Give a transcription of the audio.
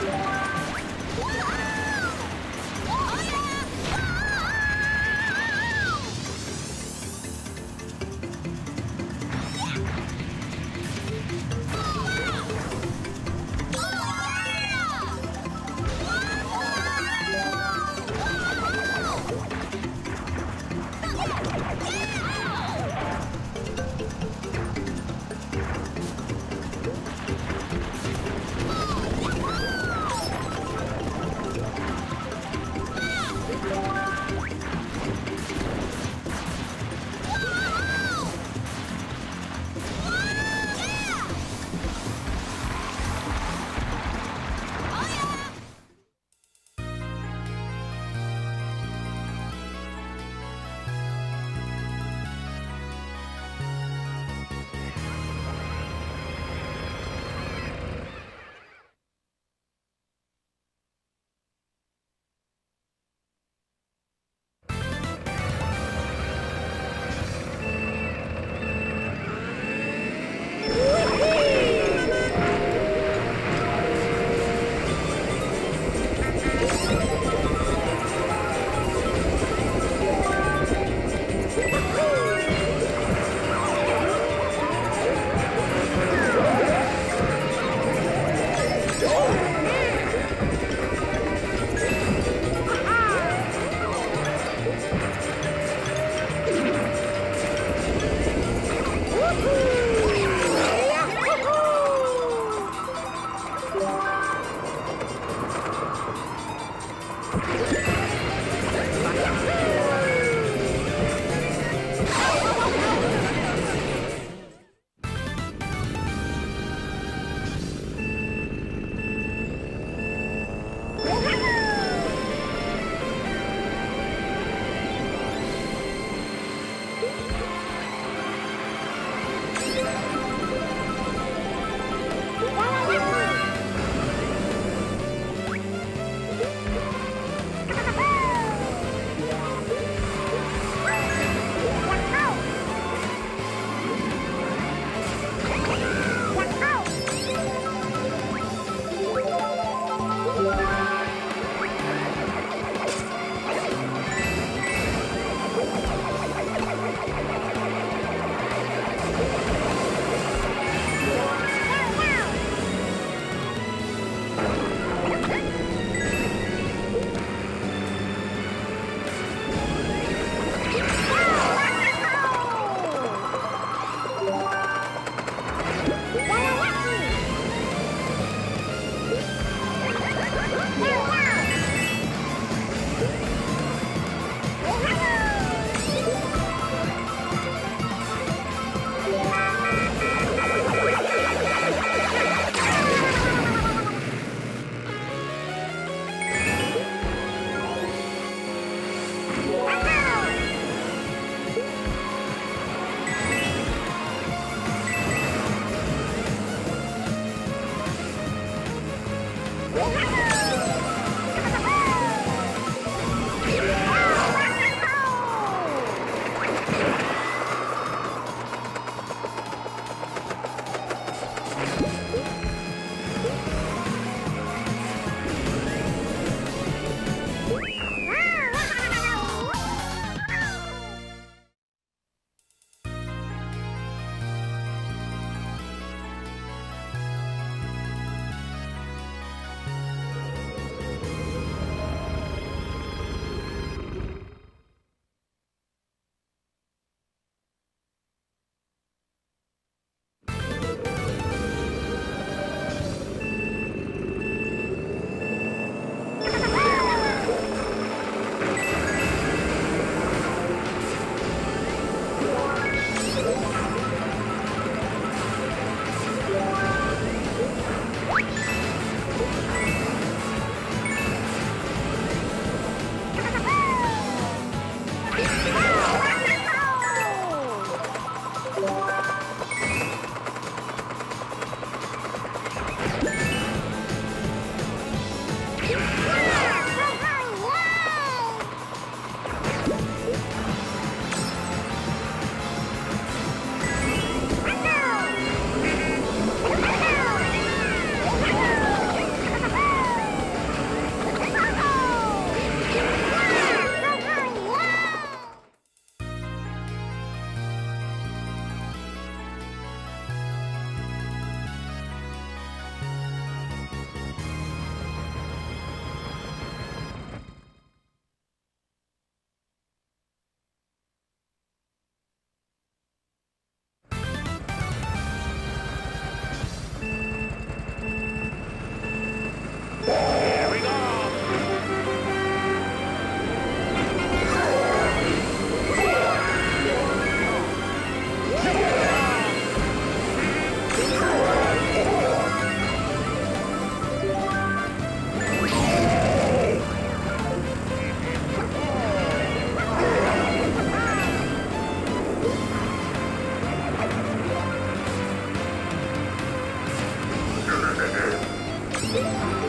Yeah. Yeah.